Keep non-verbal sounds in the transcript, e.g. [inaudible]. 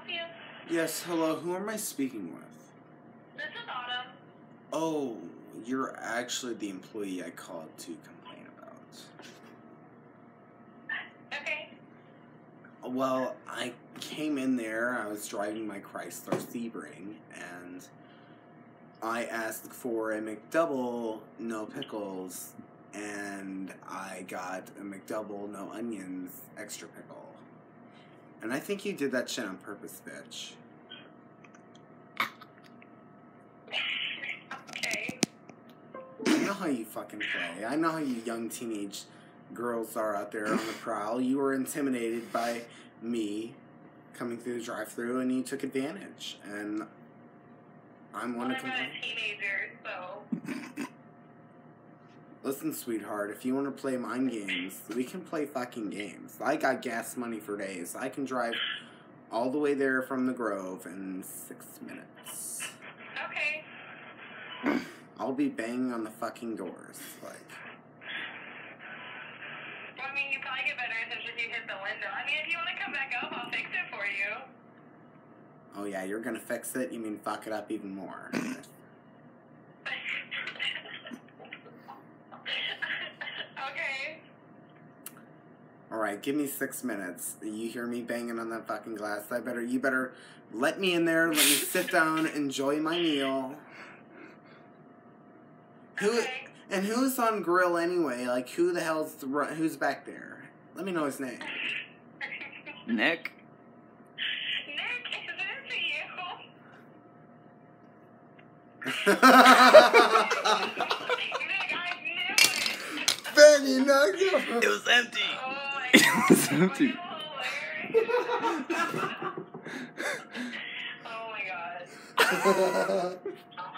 help you? Yes, hello, who am I speaking with? This is Autumn. Oh, you're actually the employee I called to complain about. Okay. Well, I came in there, I was driving my Chrysler Sebring, and I asked for a McDouble, no pickles, and I got a McDouble, no onions, extra pickle. And I think you did that shit on purpose, bitch. Okay. I know how you fucking play. I know how you young teenage girls are out there on the [laughs] prowl. You were intimidated by me coming through the drive-through, and you took advantage. And I'm Well, one to I'm not a teenager, so. [laughs] Listen, sweetheart, if you want to play mind games, we can play fucking games. I got gas money for days. I can drive all the way there from the Grove in six minutes. Okay. [clears throat] I'll be banging on the fucking doors. Like, Well, I mean, you probably get better since if you hit the window. I mean, if you want to come back up, I'll fix it for you. oh yeah, you're gonna fix it? You mean fuck it up even more? [clears throat] okay. Alright, give me six minutes. You hear me banging on that fucking glass. I better, you better let me in there, let me sit [laughs] down, enjoy my meal. Who, Okay. and who's on grill anyway? Like, who the hell's, the, who's back there? Let me know his name. [laughs] Nick? Nick, is this you? [laughs] Nick, I knew it. Benny Nugget! It was empty. Oh my [laughs] It god. was empty. [laughs] Oh my god. [laughs]